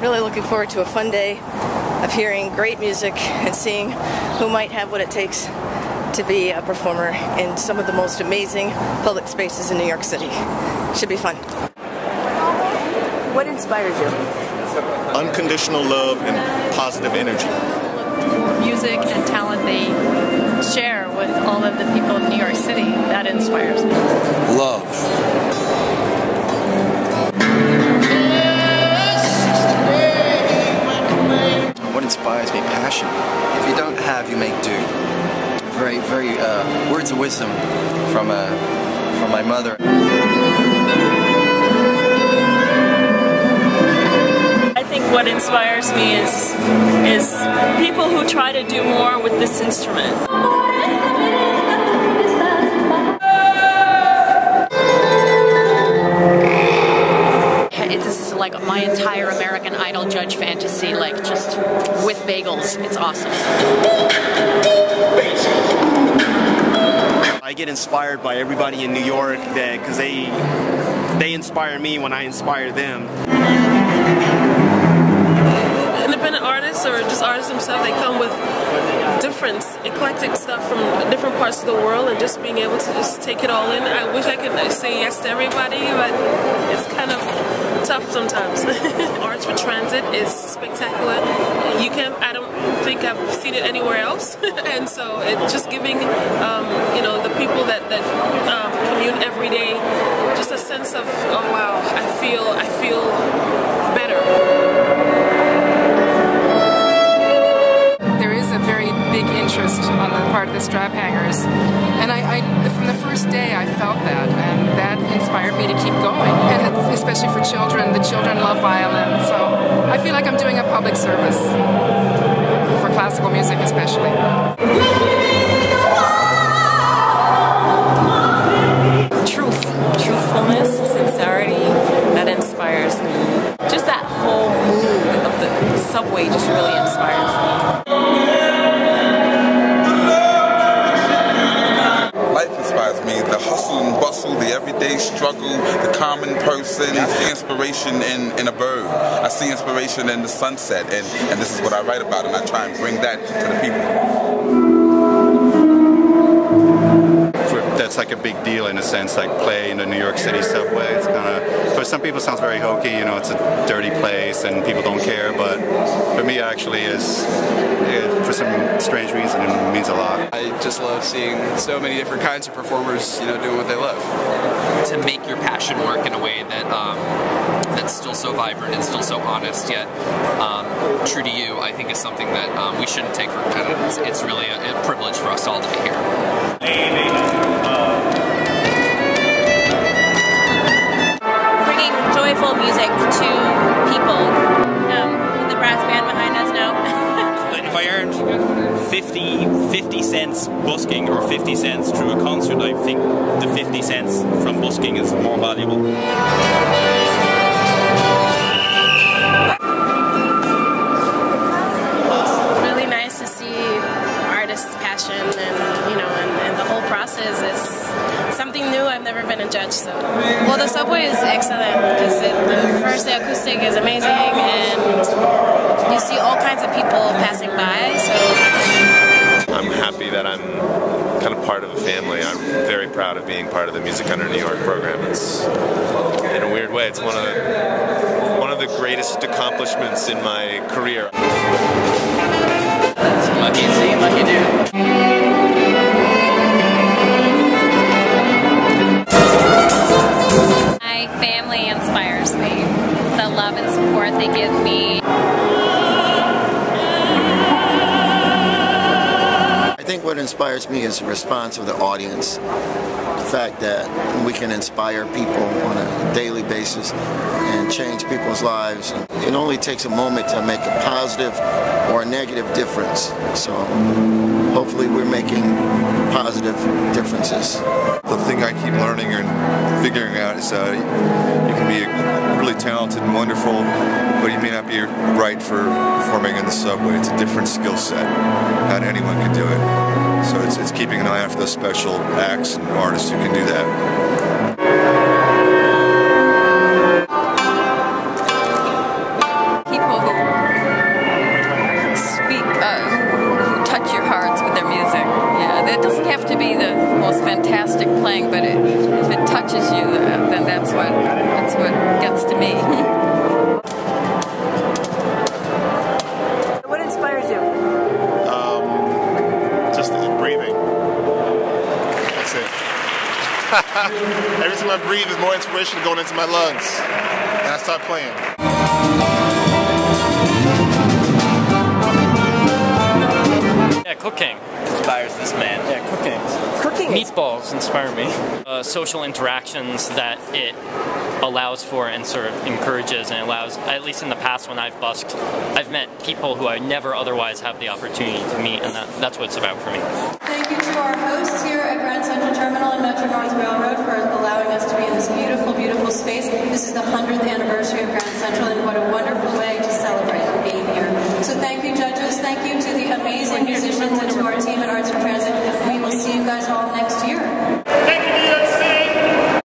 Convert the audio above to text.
Really looking forward to a fun day of hearing great music and seeing who might have what it takes to be a performer in some of the most amazing public spaces in New York City. Should be fun. What inspires you? Unconditional love and positive energy. Music and talent they share with all of the people of New York City, that inspires me. Love. Inspires me? Passion. If you don't have, you make do. Very, very uh, words of wisdom from uh, from my mother. I think what inspires me is is people who try to do more with this instrument. Like my entire American Idol judge fantasy, like just with bagels. It's awesome. I get inspired by everybody in New York that because they they inspire me when I inspire them. Independent artists or just artists themselves, they come with different eclectic stuff from different parts of the world and just being able to just take it all in. I wish I could say yes to everybody, but it's kind of tough sometimes. Arts for Transit is spectacular. You can I don't think I've seen it anywhere else, and so it's just giving um, you know the people that that um, commute every day just a sense of oh wow I feel I feel better. There is a very big interest on the part of the strap hangers, and I, I from the first day I felt that, and that inspired me to keep going. And especially for children, the children love violin, so I feel like I'm doing a public service for classical music, especially. Truth, truthfulness, sincerity, that inspires me. Just that whole mood of the subway just really inspires me. Life inspires me. The hustle and bustle, the everyday struggle, the common person. I see inspiration in, in a bird. I see inspiration in the sunset, and, and this is what I write about, and I try and bring that to the people. That's like a big deal in a sense, like play in the New York City subway. It's kind of, for some people sounds very hokey, you know, it's a dirty place and people don't care, but for me it actually is, it, for some strange reason, it means a lot. I just love seeing so many different kinds of performers, you know, doing what they love. To make your passion work in a way that um, that's still so vibrant and still so honest, yet um, true to you, I think is something that um, we shouldn't take for granted. It's, it's really a, a privilege for us all to be here. 50, 50 cents busking or 50 cents through a concert, I think the 50 cents from busking is more valuable. really nice to see artists' passion and you know and, and the whole process is something new. I've never been a judge, so well the subway is excellent because it, the first the acoustic is amazing and you see all kinds of people passing by. So I'm happy that I'm kind of part of a family. I'm very proud of being part of the Music Under New York program. It's in a weird way, it's one of the, one of the greatest accomplishments in my career. Lucky see, lucky dude. my family inspires me. The love and support they give me. Think what inspires me is the response of the audience. The fact that we can inspire people on a daily basis and change people's lives. It only takes a moment to make a positive or a negative difference. So hopefully we're making positive differences. The thing I keep learning and figuring out is uh, you can be really talented and wonderful, but you may not be right for performing in the subway. It's a different skill set. Not anyone can do it. So it's, it's keeping an eye out for those special acts and artists who can do that. time I breathe, there's more inspiration going into my lungs. And I start playing. Yeah, cooking inspires this man. Yeah, cooking. Cooking. Meatballs inspire me. Uh, social interactions that it allows for and sort of encourages and allows, at least in the past when I've busked, I've met people who I never otherwise have the opportunity to meet, and that, that's what it's about for me. To our hosts here at Grand Central Terminal and Metro North Railroad for allowing us to be in this beautiful, beautiful space. This is the 100th anniversary of Grand